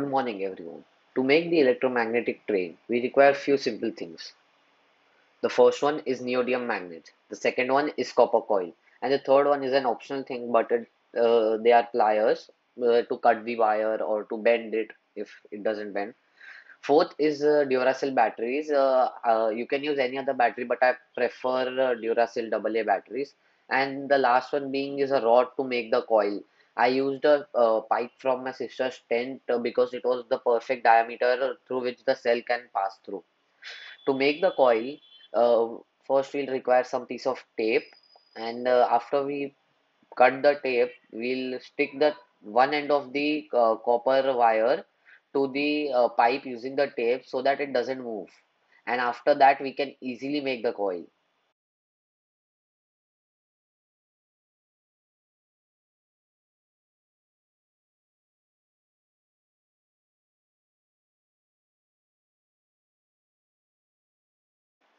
morning, everyone. To make the electromagnetic train, we require few simple things. The first one is neodymium magnet. The second one is copper coil, and the third one is an optional thing, but it, uh, they are pliers uh, to cut the wire or to bend it if it doesn't bend. Fourth is uh, Duracell batteries. Uh, uh, you can use any other battery, but I prefer uh, Duracell AA batteries. And the last one being is a rod to make the coil. I used a uh, pipe from my sister's tent uh, because it was the perfect diameter through which the cell can pass through. To make the coil, uh, first we'll require some piece of tape, and uh, after we cut the tape, we'll stick the one end of the uh, copper wire to the uh, pipe using the tape so that it doesn't move. And after that, we can easily make the coil.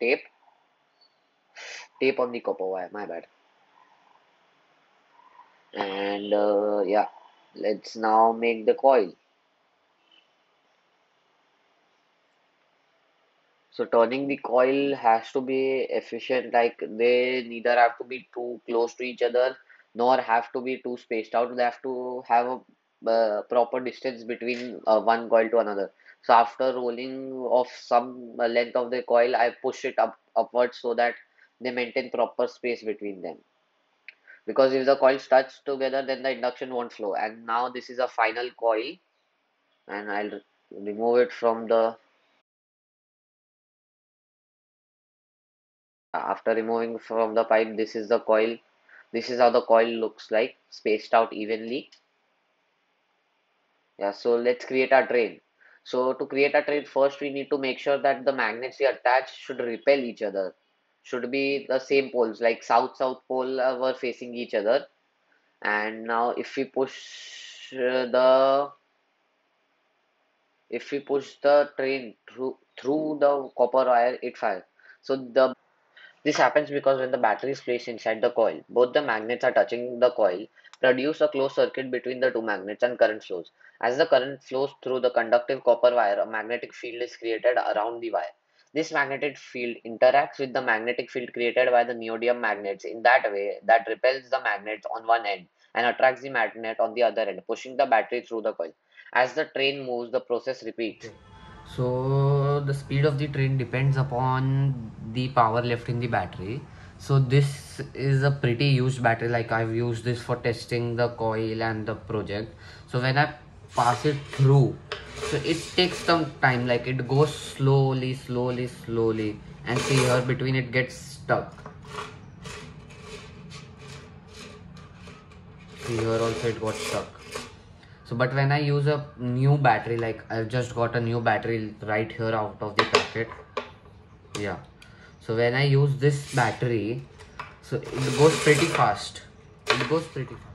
Tape, tape on the copper wire. My bad. And uh, yeah, let's now make the coil. So turning the coil has to be efficient, like they neither have to be too close to each other nor have to be too spaced out. They have to have a uh, proper distance between uh, one coil to another. So after rolling of some length of the coil, I push it up upwards so that they maintain proper space between them. Because if the coils touch together, then the induction won't flow. And now this is a final coil, and I'll remove it from the After removing from the pipe, this is the coil. This is how the coil looks like, spaced out evenly. Yeah, so let's create our train. So to create a train, first we need to make sure that the magnets we attach should repel each other. Should be the same poles, like south south pole uh, were facing each other. And now if we push uh, the if we push the train through through the copper wire, it fires. So the This happens because when the battery is placed inside the coil, both the magnets are touching the coil, produce a closed circuit between the two magnets and current flows. As the current flows through the conductive copper wire, a magnetic field is created around the wire. This magnetic field interacts with the magnetic field created by the neodymium magnets in that way that repels the magnets on one end and attracts the magnet on the other end, pushing the battery through the coil. As the train moves, the process repeats. So the speed of the train depends upon the power left in the battery. So this is a pretty used battery. Like I've used this for testing the coil and the project. So when I pass it through, so it takes some time. Like it goes slowly, slowly, slowly, and see here between it gets stuck. See here also it got stuck so but when i use a new battery like i've just got a new battery right here out of the packet yeah so when i use this battery so it goes pretty fast. It goes pretty fast